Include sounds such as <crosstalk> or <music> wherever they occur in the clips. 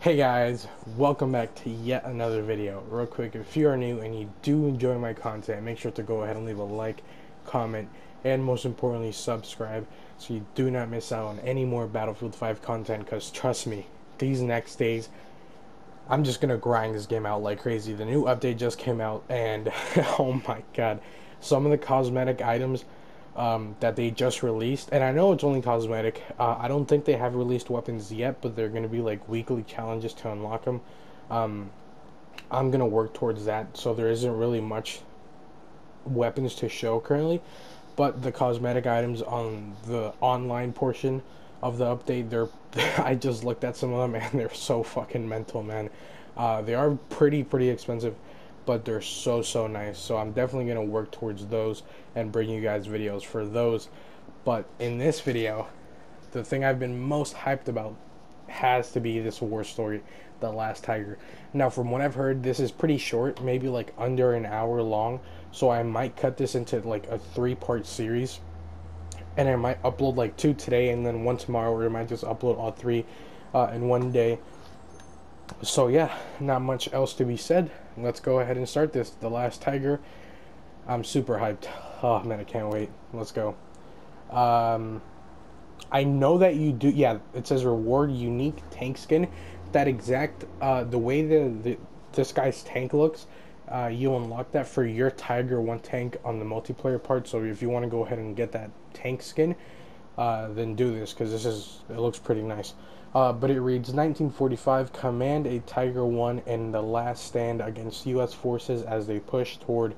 Hey guys, welcome back to yet another video. Real quick, if you are new and you do enjoy my content, make sure to go ahead and leave a like, comment, and most importantly, subscribe so you do not miss out on any more Battlefield 5 content because trust me, these next days, I'm just gonna grind this game out like crazy. The new update just came out and <laughs> oh my god, some of the cosmetic items um, that they just released, and I know it's only cosmetic. Uh, I don't think they have released weapons yet, but they're going to be like weekly challenges to unlock them. Um, I'm going to work towards that, so there isn't really much weapons to show currently, but the cosmetic items on the online portion of the update, they're <laughs> I just looked at some of them <laughs> and they're so fucking mental, man. Uh, they are pretty pretty expensive but they're so so nice. So i'm definitely going to work towards those and bring you guys videos for those. But in this video the thing i've been most hyped about has to be this war story the last tiger. Now from what i've heard this is pretty short maybe like under an hour long. So i might cut this into like a three part series. And i might upload like two today and then one tomorrow or i might just upload all three uh, in one day. So yeah, not much else to be said. Let's go ahead and start this. The Last Tiger. I'm super hyped. Oh man, I can't wait. Let's go. Um, I know that you do. Yeah, it says reward unique tank skin. That exact uh, the way the, the this guy's tank looks. Uh, you unlock that for your Tiger One tank on the multiplayer part. So if you want to go ahead and get that tank skin, uh, then do this because this is it looks pretty nice. Uh, but it reads 1945 Command a Tiger 1 in the last stand against U.S. forces as they push toward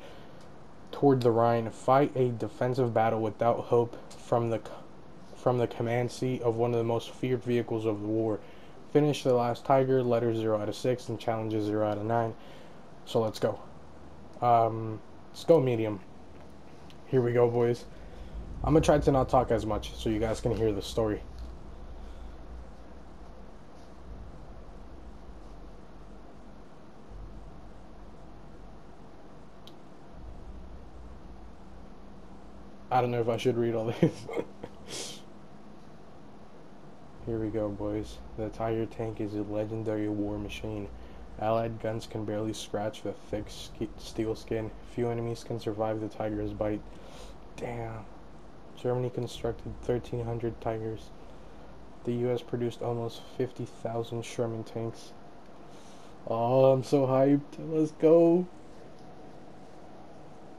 toward the Rhine. Fight a defensive battle without hope from the from the command seat of one of the most feared vehicles of the war. Finish the last Tiger, letter 0 out of 6, and challenges 0 out of 9. So let's go. Um, let's go medium. Here we go, boys. I'm to try to not talk as much so you guys can hear the story. I don't know if I should read all this. <laughs> Here we go, boys. The Tiger tank is a legendary war machine. Allied guns can barely scratch the thick steel skin. Few enemies can survive the Tiger's bite. Damn. Germany constructed 1,300 Tigers. The U.S. produced almost 50,000 Sherman tanks. Oh, I'm so hyped. Let's go.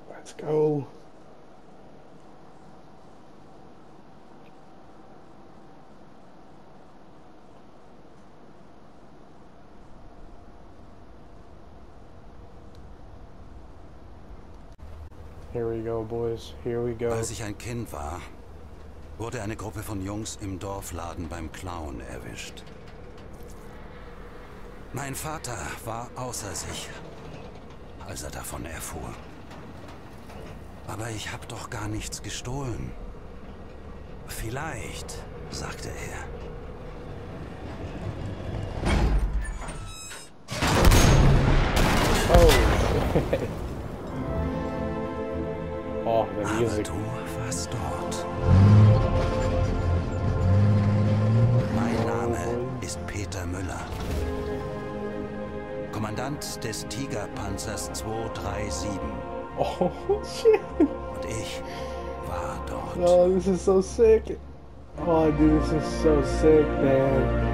Let's go. Als ich ein Kind war, wurde eine Gruppe von Jungs im Dorfladen beim Clown erwischt. Mein Vater war außer sich, als er davon erfuhr. Aber ich habe doch gar nichts gestohlen. Vielleicht, sagte er. Oh. Music. Aber du warst dort. Mein Name ist Peter Müller. Kommandant des Tigerpanzers 237. Oh, shit. Und ich war dort. Oh, this is so sick. Oh, dude, this is so sick, man.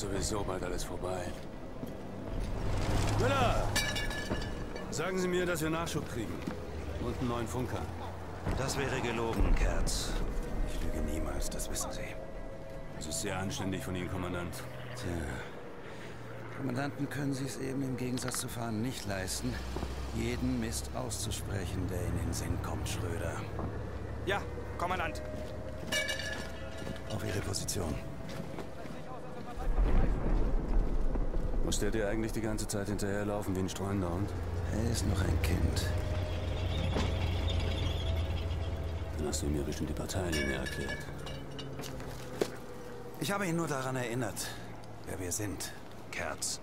Sowieso bald alles vorbei. Müller! Sagen Sie mir, dass wir Nachschub kriegen. Und einen neuen Funker. Das wäre gelogen, Kerz. Ich lüge niemals, das wissen Sie. Das ist sehr anständig von Ihnen, Kommandant. Tja. Kommandanten können Sie es eben im Gegensatz zu Fahren nicht leisten, jeden Mist auszusprechen, der in den Sinn kommt, Schröder. Ja, Kommandant. Munition. Muss der dir eigentlich die ganze Zeit hinterherlaufen wie ein streunender Hund? Er ist noch ein Kind. Dann hast du ja bestimmt die Parteilinie erklärt. Ich habe ihn nur daran erinnert, wer wir sind. Kerz.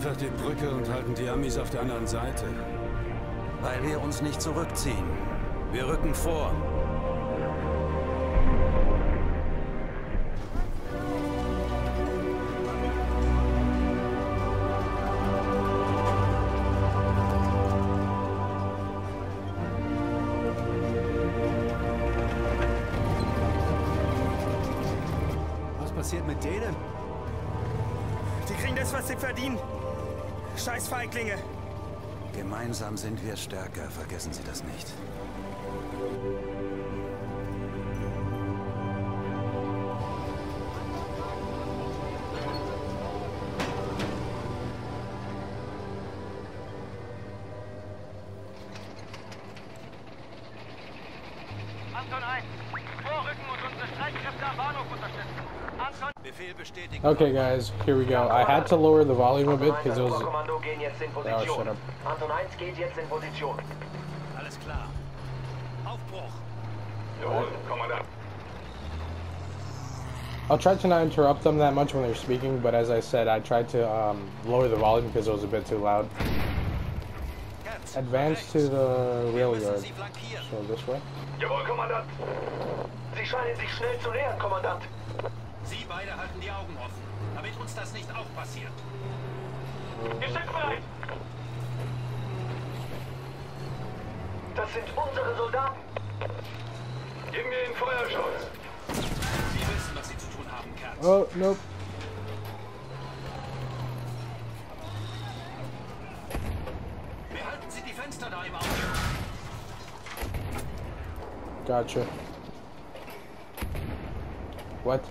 Einfach die Brücke und halten die Amis auf der anderen Seite? Weil wir uns nicht zurückziehen. Wir rücken vor. Gemeinsam sind wir stärker, vergessen Sie das nicht. Okay, guys, here we go. I had to lower the volume a bit because it was. Kommando gehen jetzt in Oh, shut up. Anton 1 geht jetzt in Position. Alles klar. Aufbruch. I'll try to not interrupt them that much when they're speaking, but as I said, I tried to um, lower the volume because it was a bit too loud. Advance to the rail yard. So this way. Jawohl, Kommandant. Sie scheinen sich schnell zu nähern, Kommandant. Sie beide halten die Augen offen, damit uns das nicht auch passiert. bereit. Das sind unsere Soldaten. Gib mir den Feuerschutz. Sie wissen, was Sie zu tun haben, Kerz. Oh nope. Behalten Sie die Fenster da im Auge. Gotcha. What?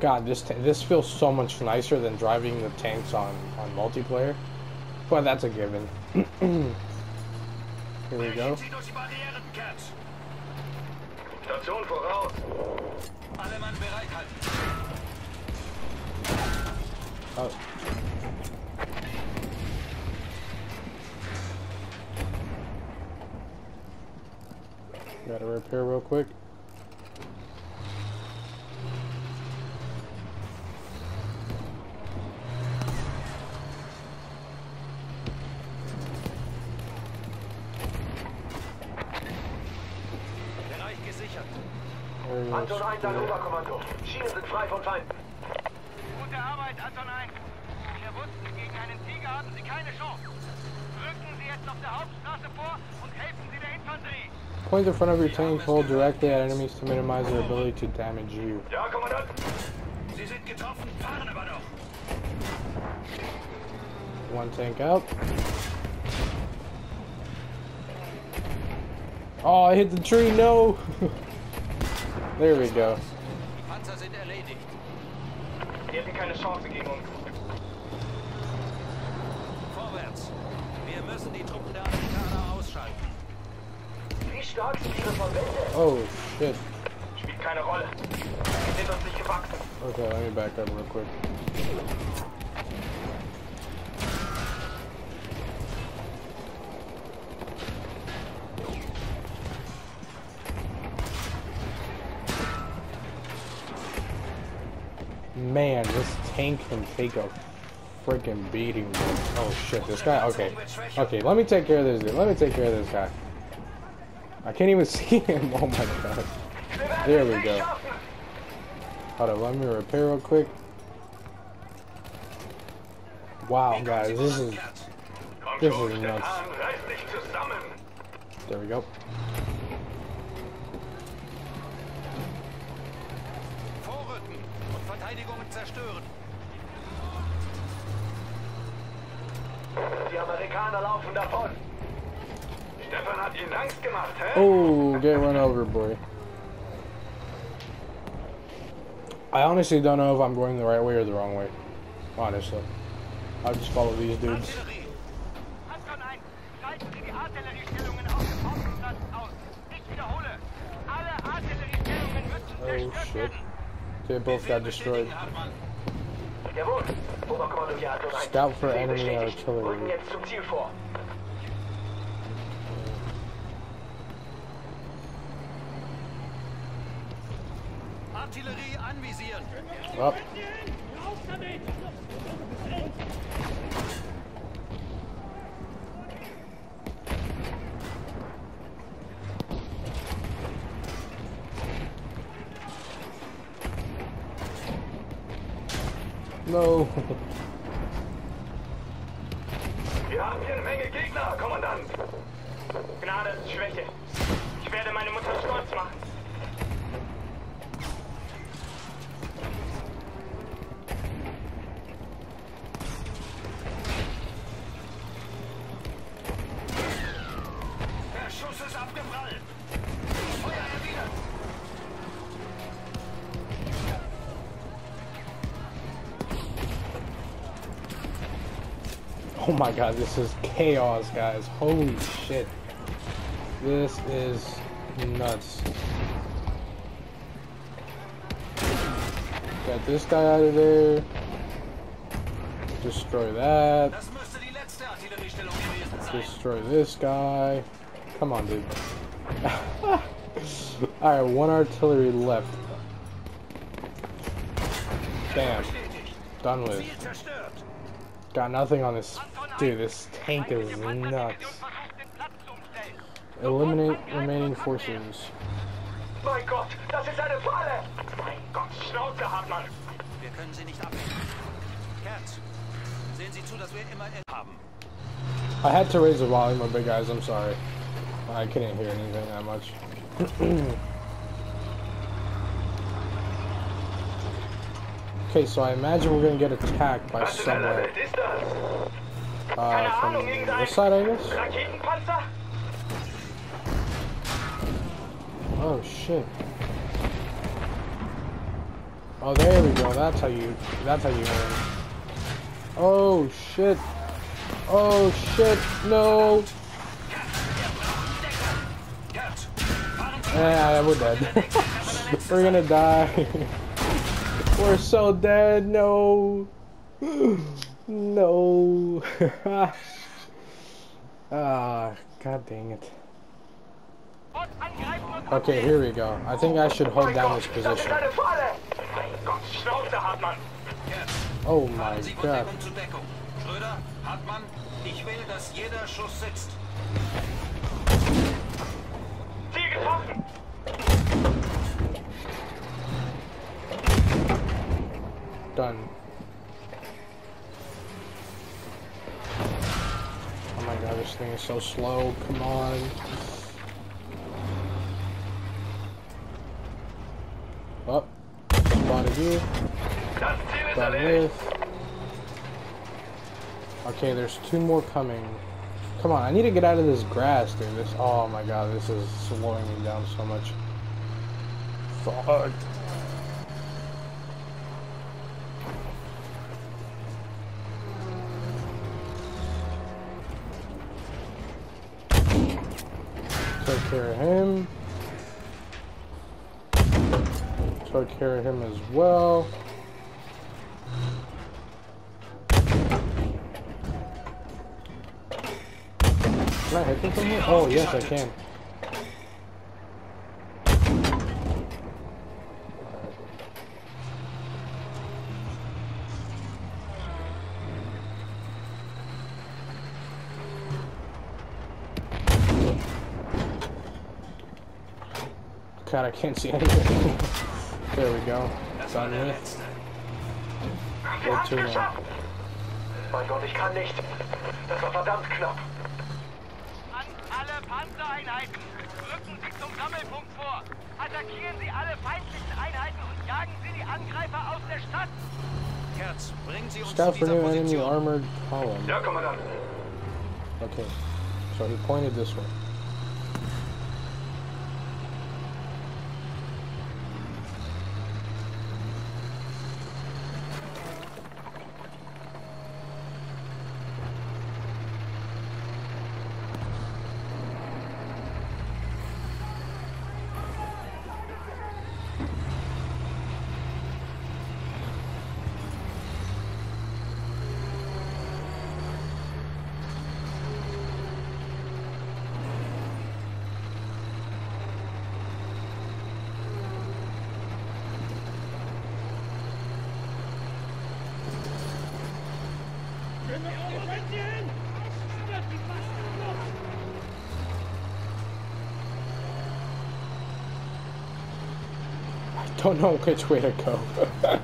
God, this this feels so much nicer than driving the tanks on on multiplayer. But that's a given. <clears throat> Here we go. Sie durch die Barrieren, Kerz. Station voraus. Alle Mann bereithalten. Oh. Gotta repair real quick. It 1 an. Oberkommando. Schienen sind frei von Feinden. gute Arbeit, Anton 1. Wir wussten, gegen einen Tiger haben Sie keine Chance. Rücken Sie jetzt auf der Hauptstraße vor und helfen Sie der Infanterie. Point the front of your tank, hold directly at enemies to minimize their ability to damage you. Ja, Kommandant. Sie sind getroffen, fahren aber noch. One tank out. Oh, I hit the tree, no! <laughs> there we go. Die Panzer sind erledigt. Die hätten keine Chance gegen uns. Vorwärts. Wir müssen die Truppen der Amerikaner ausschalten. Wie stark sind ihre Verbände? Oh, shit. Spielt keine Rolle. Wir sind uns nicht gewachsen. Okay, let me back up real quick. Man, this tank can take a freaking beating. Oh shit, this guy. Okay, okay. Let me take care of this dude. Let me take care of this guy. I can't even <laughs> see him. Oh my god. There we go. Hold on, let me repair real quick. Wow, guys, this is This is nuts. There we go. Vorrücken und Verteidigungen zerstören. Die Amerikaner laufen davon. Stefan hat ihnen Angst gemacht, hä? Oh, get run over, boy. I honestly don't know if I'm going the right way or the wrong way. Honestly. I'll just follow these dudes. Artillerie. Anton 1, schalten Sie die Artilleriestellungen auf dem Hauptplatz aus. Ich wiederhole, alle Artilleriestellungen müssen Oh shit. They both got destroyed. Jawohl. Oberkommando Jagd und Scout for enemy artillery. jetzt zum Ziel vor. Artillerie anvisieren. Up. No. <laughs> Oh my god, this is chaos, guys. Holy shit. This is nuts. Got this guy out of there. Destroy that. Destroy this guy. Come on, dude. <laughs> Alright, one artillery left. Bam. Done with. Got nothing on this. Anton 1, Dude, this tank is nuts. versucht, den Platz zu umstellen. Eliminate remaining forces. Mein Gott, das ist eine Falle. Mein Gott, Schnauze, Hartmann. Wir können sie nicht abwehren. Kerz, sehen Sie zu, dass wir immer haben. I had to raise the volume a bit, guys. I'm sorry. I couldn't hear anything that much. <clears throat> okay, so I imagine we're gonna get attacked by Was Uh, from this side, I guess. Oh shit. Oh, there we go. That's how you. That's how you win. Oh shit. Oh shit. No. <laughs> Yeah, we're dead. <laughs> we're gonna die. <laughs> we're so dead. No. <gasps> No. <laughs> ah, god dang it. Okay, here we go. I think I should hold down this position. Oh my god. Verdeckung god, this thing is so slow. Come on. Up. Spotted you. Done with. Okay, there's two more coming. Come on, I need to get out of this grass, dude. This. Oh my god, this is slowing me down so much. Fuck. Of him. Take care of him as well. Can I hit from here? Oh, yes, I can. God, I can't see anything. <laughs> there we go. Done with. Wir Go haben's to, uh, geschafft. Mein Gott, ich kann nicht. Das war verdammt knapp. An alle Panzereinheiten! Rücken Sie zum Sammelpunkt vor! Attackieren Sie alle feindlichen Einheiten und jagen Sie die Angreifer aus der Stadt! Kerz, bringen Sie uns Scout zu for dieser new enemy Position. armored column. Ja, Kommandant. Okay. So he pointed this way. I don't know which way to go. <laughs>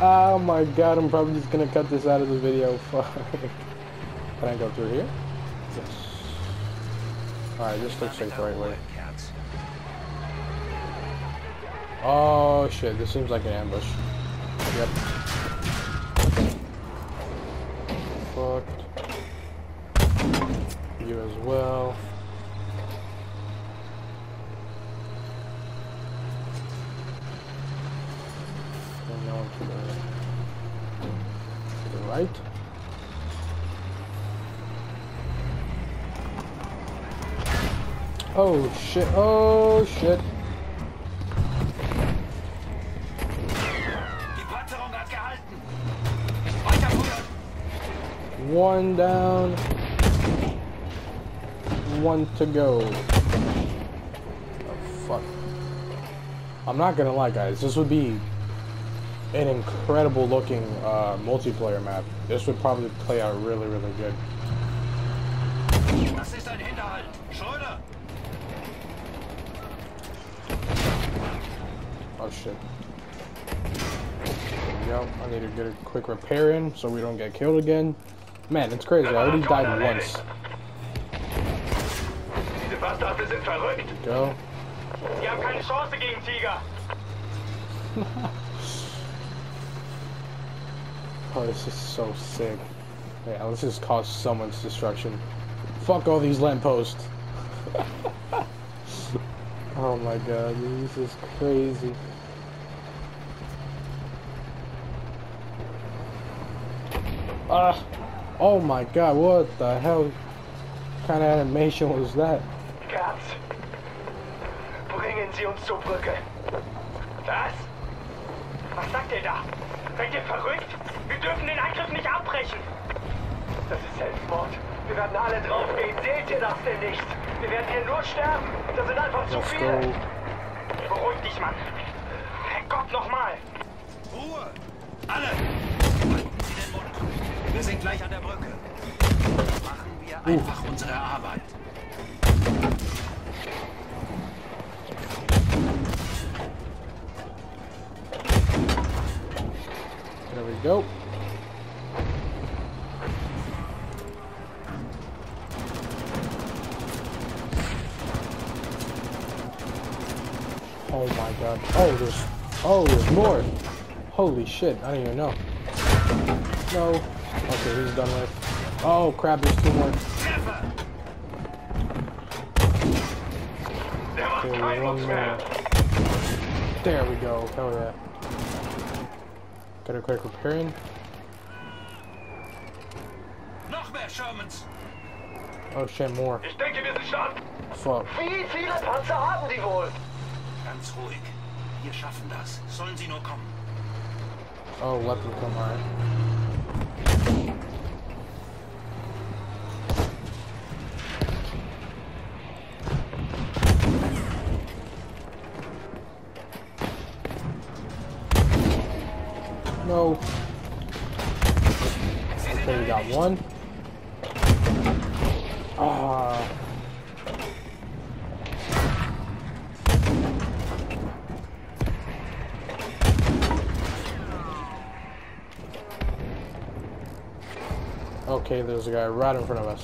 oh my god, I'm probably just gonna cut this out of the video. <laughs> Fuck. Can I go through here? Yes. Alright, this looks like the right way. Oh shit, this seems like an ambush. Yep. Fucked. You as well. Going on to the, to the right. Oh shit, oh shit. Die Panzerung hat gehalten. Weiter führen. One down. One to go. Oh, fuck. I'm not gonna lie, guys. This would be an incredible looking uh, multiplayer map. This would probably play out really, really good. Das ist ein Hinterhalt. Schröder. Oh shit. There we go. I need to get a quick repair in so we don't get killed again. Man, it's crazy. I already died once. Diese Bastarde sind verrückt. Go. Die haben keine Chance gegen Tiger. <laughs> Oh, this is so sick. Yeah, let's just cause someone's destruction. Fuck all these lampposts. <laughs> oh my god, this is crazy. Ah! Oh my god, what the hell kind of animation was that? Gats. Bringen Sie uns zur Brücke. Was? Was sagt ihr da? Seid ihr verrückt? Wir dürfen den Angriff nicht abbrechen. Das ist Selbstmord. Wir werden alle draufgehen. Seht ihr das denn nicht? Wir werden hier nur sterben. Das sind einfach zu Let's viele. go. Beruhig dich, Mann. Herrgott, nochmal. Ruhe. Alle. Wir sind gleich an der Brücke. Machen wir oh. einfach unsere Arbeit. There we go. Oh my god. Oh, there's... Oh, there's more. Holy shit, I didn't even know. No. Okay, he's done with. Oh crap, there's two more. Okay, one more. There we go. Hell yeah. Got a quick repairing. Noch mehr Shermans. Oh shit, more. Ich denke, wir sind schon. Fuck. Wie viele Panzer haben die wohl? Ganz ruhig. Wir schaffen das. Sollen Sie nur kommen. Oh, let them No. Okay, we got one. Ah. Okay, there's a guy right in front of us.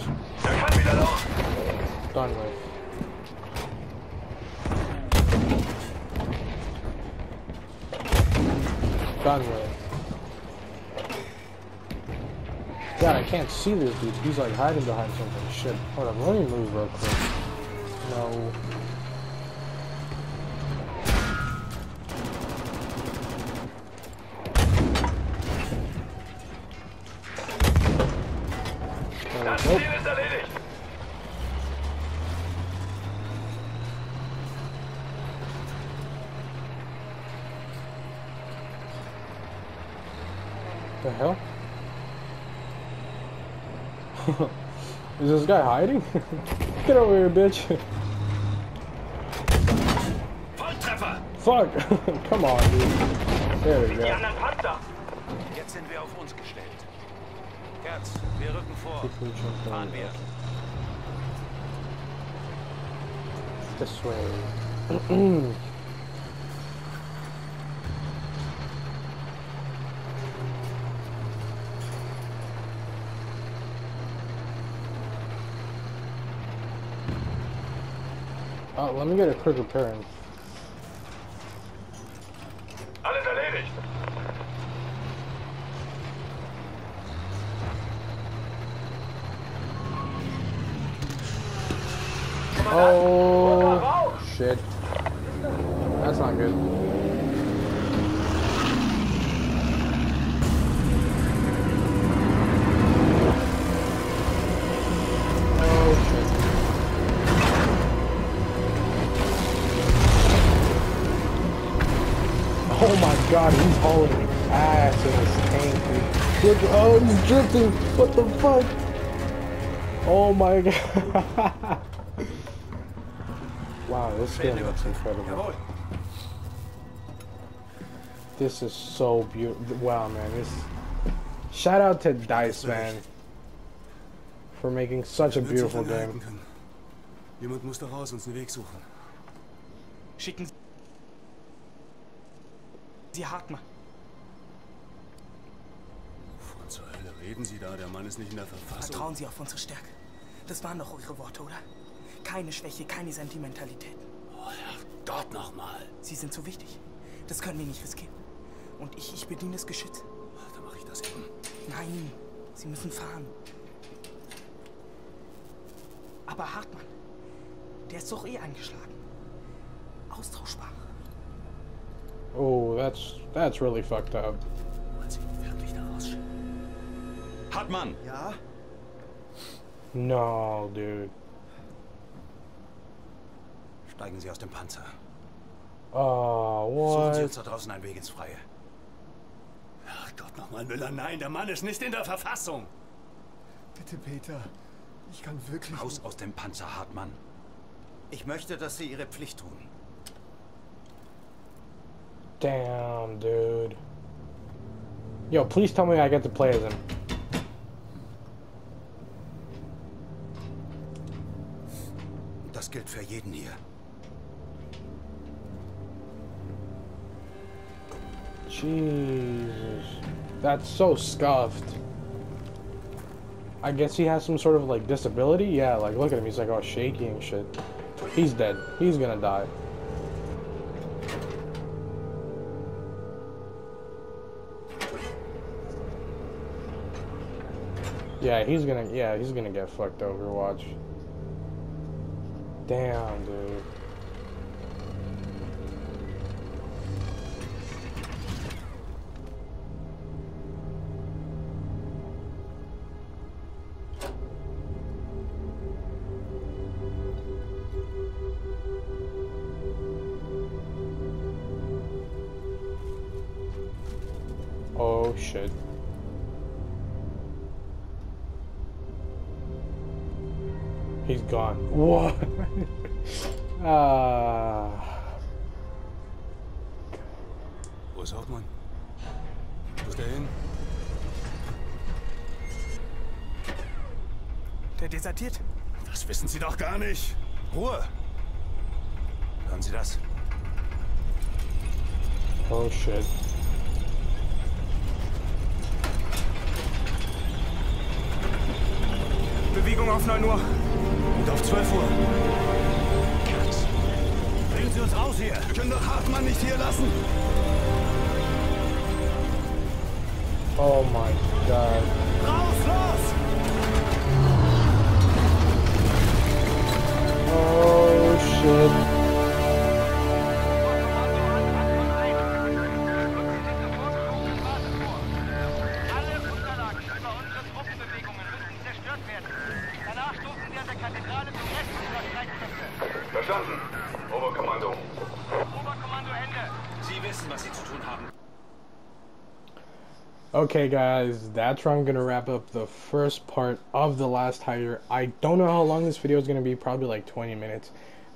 Done with. Done with. God, I can't see this dude. He's like hiding behind something. Shit. Hold on, let me move real quick. No. Nope. Ziel ist erledigt! The hell? Is this guy hiding? Get over here, bitch. Fuck. Come on, dude. There we go. This way. Oh, let me get a quick repair in. Oh. What the fuck? Oh my <laughs> god. wow, this game looks incredible. This is so beautiful. Wow, man. This. Shout out to Dice, man. For making such a beautiful game. Jemand muss da raus uns einen Weg suchen. Schicken Sie Hartmann. Reden Sie da? Der Mann ist nicht in der Verfassung. Vertrauen Sie auf unsere Stärke. Das waren doch eure Worte, oder? Keine Schwäche, keine Sentimentalität. Oh, Gott nochmal. Sie sind so wichtig. Das können wir nicht riskieren. Und ich, ich bediene das Geschütz. Dann mache ich das eben. Nein, Sie müssen fahren. Aber Hartmann, der ist doch eh eingeschlagen. Austauschbar. Oh, that's that's really fucked up. Hartmann! Ja? No, dude. Steigen Sie aus dem Panzer. Oh, Suchen Sie what? uns da draußen einen Weg ins Freie. Ach Gott nochmal, Müller. Nein, der Mann ist nicht in der Verfassung. Bitte, Peter. Ich kann wirklich. Raus aus dem Panzer, Hartmann. Ich möchte, dass Sie Ihre Pflicht tun. Damn, dude. Yo, please tell me I get to play as him. Gilt für jeden hier. Jesus. That's so scuffed. I guess he has some sort of like disability? Yeah, like look at him, he's like all shaky and shit. He's dead. He's gonna die. Yeah, he's gonna yeah, he's gonna get fucked over, watch. Damn, dude. Oh shit. Gone. What? Ah. Wo ist Hauptmann? Wo ist der hin? Der desertiert. Das wissen Sie doch gar nicht. Ruhe. Hören Sie das? Oh shit. Bewegung auf 9 Uhr. Und auf 12 Uhr. Bringen Sie uns raus hier. Wir können doch Hartmann nicht hier lassen. Oh my god. Raus, los! Oh shit. Okay, guys, that's where I'm gonna wrap up the first part of the last Tiger. I don't know how long this video is gonna be, probably like 20 minutes.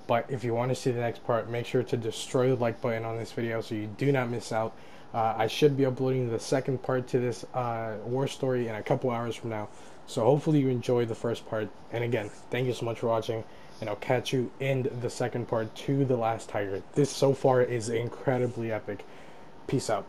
But if you want to see the next part, make sure to destroy the like button on this video so you do not miss out. Uh, I should be uploading the second part to this uh, war story in a couple hours from now. So hopefully you enjoyed the first part. And again, thank you so much for watching. And I'll catch you in the second part to The Last Tiger. This so far is incredibly epic. Peace out.